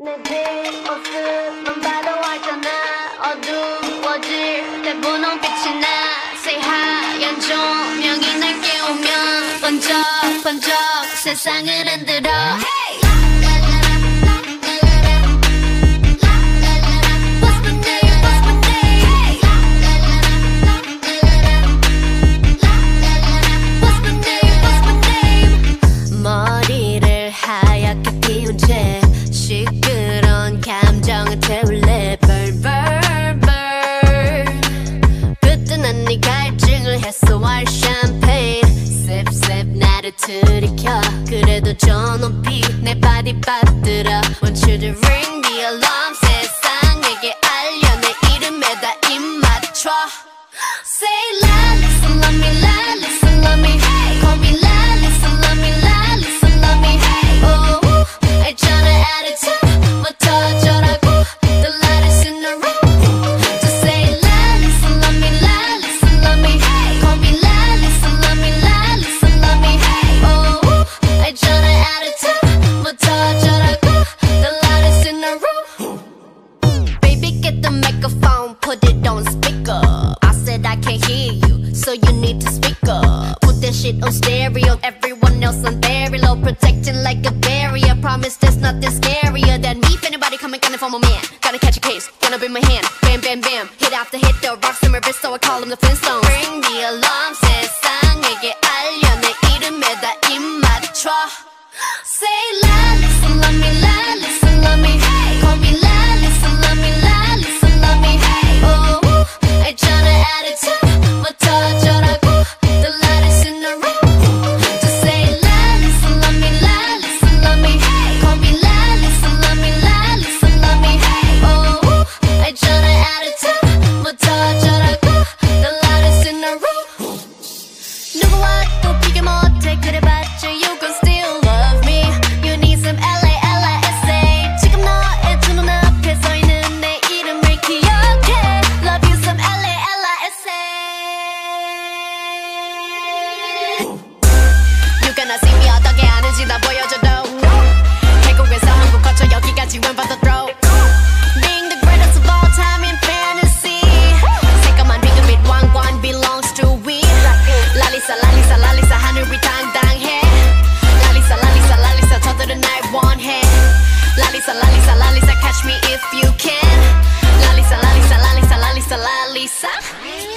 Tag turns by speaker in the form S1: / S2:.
S1: 내 뒷모습만 봐도 알잖아. 어두워질 때 분홍빛이 나. Say 하얀 조명이 날 깨우면 번쩍 번쩍 세상을 흔들어. Hey! 그래도 저 높이 내 발이 빠뜨려. Want you to ring the alarm? 세상에게 알려. 내 이름에다 입 맞춰. Say I said I can't hear you, so you need to speak up. Put that shit on stereo, everyone else on very low, protecting like a barrier. Promise there's nothing scarier than me. If anybody coming coming for my man, gotta catch a case, gonna be my hand. Bam, bam, bam, hit after hit, the rocks in my wrist, so I call them the Flintstones. Ring the alarm, 세상에게 알려 내 이름에다 입 맞춰. Say 끝까지 다 보여줘도 태국에서 한국 거쳐 여기까지 웬 받아 throw Being the greatest of all time in fantasy 새까만 비그빛 왕관 belongs to we 랄리사 랄리사 랄리사 하늘 위 당당해 랄리사 랄리사 랄리사 저들은 날 원해 랄리사 랄리사 랄리사 catch me if you can 랄리사 랄리사 랄리사 랄리사 랄리사